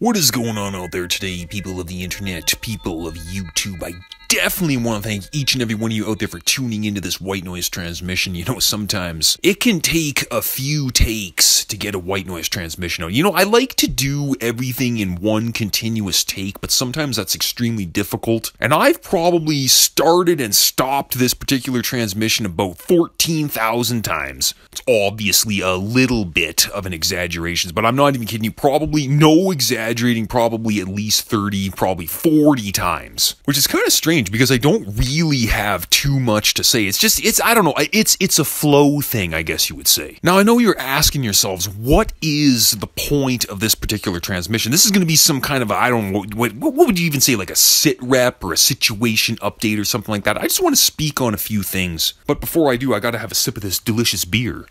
What is going on out there today, people of the internet, people of YouTube? I definitely want to thank each and every one of you out there for tuning into this white noise transmission. You know, sometimes it can take a few takes to get a white noise transmission out. You know, I like to do everything in one continuous take, but sometimes that's extremely difficult. And I've probably started and stopped this particular transmission about 14,000 times. It's obviously a little bit of an exaggeration, but I'm not even kidding you. Probably no exaggerating, probably at least 30, probably 40 times, which is kind of strange because I don't really have too much to say. It's just it's I don't know. It's it's a flow thing, I guess you would say. Now I know you're asking yourselves, what is the point of this particular transmission? This is going to be some kind of I don't know what what would you even say like a sit rep or a situation update or something like that. I just want to speak on a few things. But before I do, I got to have a sip of this delicious beer.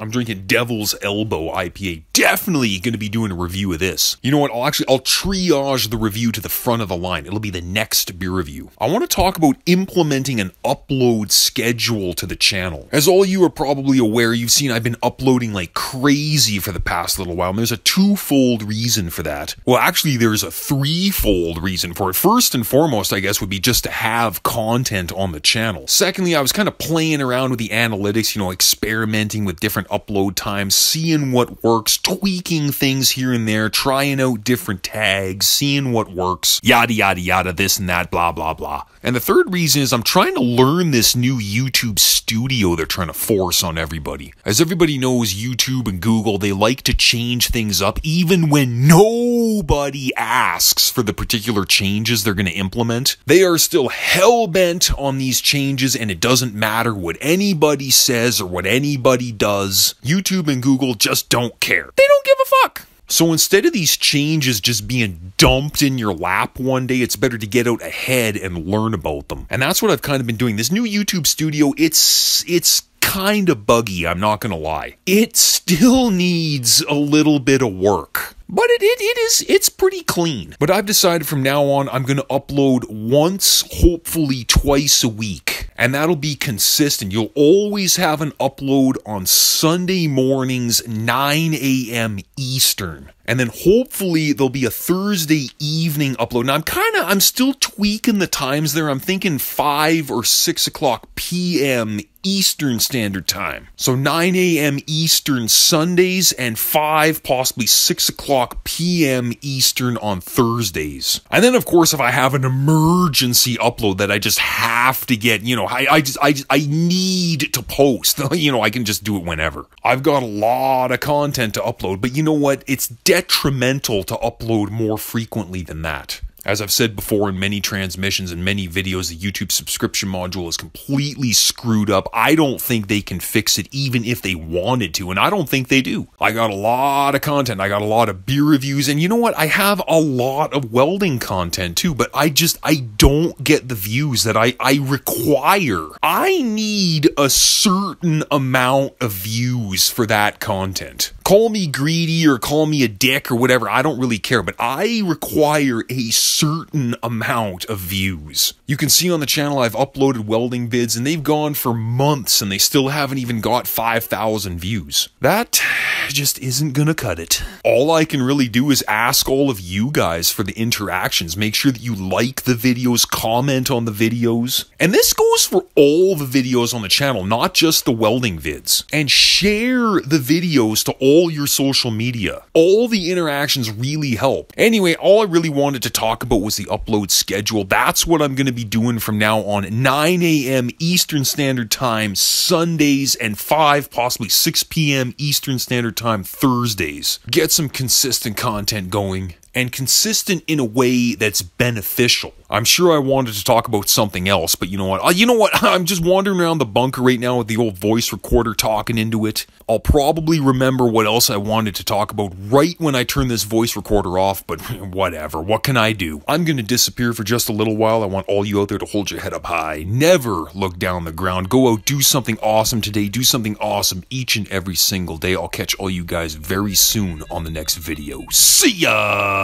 I'm drinking Devil's Elbow IPA. Definitely going to be doing a review of this. You know what? I'll actually I'll triage the review to the front of the line. It'll be the next beer review. I want to talk about implementing an upload schedule to the channel. As all you are probably aware, you've seen I've been uploading like crazy for the past little while. And there's a twofold reason for that. Well, actually, there's a threefold reason for it. First and foremost, I guess, would be just to have content on the channel. Secondly, I was kind of playing around with the analytics, you know, experimenting with different different upload times, seeing what works, tweaking things here and there, trying out different tags, seeing what works, yada, yada, yada, this and that, blah, blah, blah. And the third reason is I'm trying to learn this new YouTube studio they're trying to force on everybody. As everybody knows, YouTube and Google, they like to change things up even when nobody asks for the particular changes they're going to implement. They are still hell bent on these changes, and it doesn't matter what anybody says or what anybody does. YouTube and Google just don't care. They don't give a fuck. So instead of these changes just being dumped in your lap one day, it's better to get out ahead and learn about them. And that's what I've kind of been doing. This new YouTube studio, it's it's kind of buggy, I'm not going to lie. It still needs a little bit of work. But it, it, it is it's pretty clean. But I've decided from now on I'm going to upload once, hopefully twice a week. And that'll be consistent. You'll always have an upload on Sunday mornings, 9 a.m. Eastern. And then hopefully there'll be a Thursday evening upload. Now I'm kind of, I'm still tweaking the times there. I'm thinking 5 or 6 o'clock p.m. Eastern Standard Time. So 9 a.m. Eastern Sundays and 5, possibly 6 o'clock p.m. Eastern on Thursdays. And then, of course, if I have an emergency upload that I just have to get, you know, I, I just, I just, I need to post, you know, I can just do it whenever. I've got a lot of content to upload, but you know what? It's detrimental to upload more frequently than that. As I've said before in many transmissions and many videos, the YouTube subscription module is completely screwed up. I don't think they can fix it even if they wanted to, and I don't think they do. I got a lot of content. I got a lot of beer reviews, and you know what? I have a lot of welding content too, but I just, I don't get the views that I, I require. I need a certain amount of views for that content. Call me greedy or call me a dick or whatever, I don't really care, but I require a certain amount of views. You can see on the channel I've uploaded welding vids and they've gone for months and they still haven't even got 5,000 views. That just isn't gonna cut it. All I can really do is ask all of you guys for the interactions. Make sure that you like the videos, comment on the videos. And this goes for all the videos on the channel, not just the welding vids. And share the videos to all all your social media. All the interactions really help. Anyway, all I really wanted to talk about was the upload schedule. That's what I'm going to be doing from now on 9 a.m. Eastern Standard Time Sundays and 5, possibly 6 p.m. Eastern Standard Time Thursdays. Get some consistent content going and consistent in a way that's beneficial. I'm sure I wanted to talk about something else, but you know what? Uh, you know what? I'm just wandering around the bunker right now with the old voice recorder talking into it. I'll probably remember what else I wanted to talk about right when I turn this voice recorder off, but whatever. What can I do? I'm going to disappear for just a little while. I want all you out there to hold your head up high. Never look down the ground. Go out, do something awesome today. Do something awesome each and every single day. I'll catch all you guys very soon on the next video. See ya!